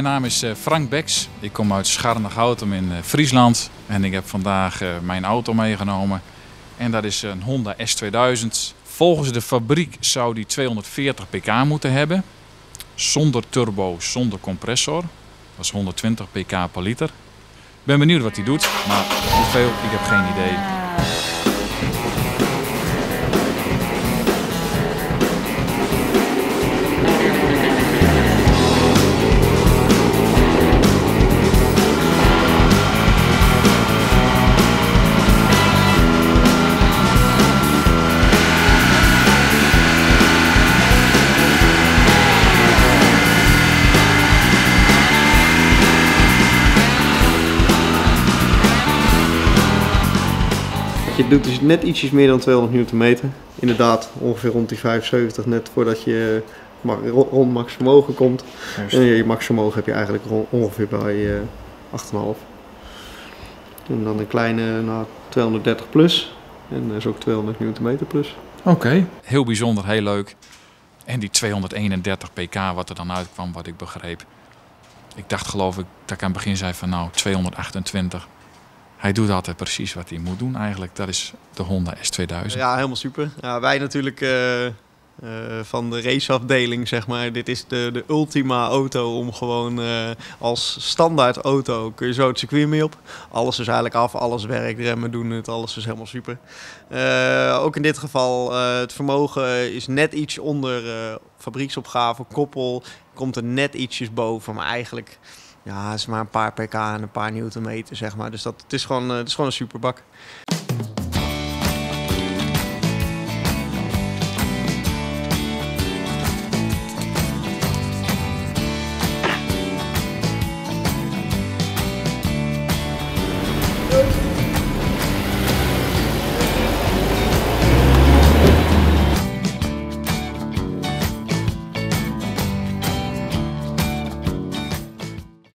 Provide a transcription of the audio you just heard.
Mijn naam is eh, Frank Beks. Ik kom uit Scharnegoutem in eh, Friesland. En ik heb vandaag eh, mijn auto meegenomen. En dat is een Honda S2000. Volgens de fabriek zou die 240 pk moeten hebben. Zonder turbo, zonder compressor. Dat is 120 pk per liter. Ik ben benieuwd wat hij doet, maar hoeveel, ik heb geen idee. Je doet dus net ietsjes meer dan 200 Nm. Inderdaad, ongeveer rond die 75, net voordat je rond max vermogen komt. En je max vermogen heb je eigenlijk ongeveer bij eh 8,5. En dan een kleine nou, 230 plus. En dat is ook 200 Nm plus. Oké. Heel bijzonder, heel leuk. En die 231 pk wat er dan uitkwam, wat ik begreep. Ik dacht geloof ik dat ik aan het begin zei van nou 228. Hij doet altijd precies wat hij moet doen eigenlijk. Dat is de Honda S2000. Ja, helemaal super. Ja, wij natuurlijk eh, eh, van de raceafdeling, zeg maar. Dit is de, de ultima auto om gewoon eh, als standaard auto kun je zo het circuit mee op. Alles is eigenlijk af, alles werkt, remmen doen het, alles is helemaal super. Ook in dit geval, het vermogen is net iets onder fabrieksopgave. Koppel komt er net ietsjes boven, maar eigenlijk... Ja, is maar een paar pk en een paar newtonmeter, zeg maar. Dus dat, het, is gewoon, eh, het is gewoon een superbak.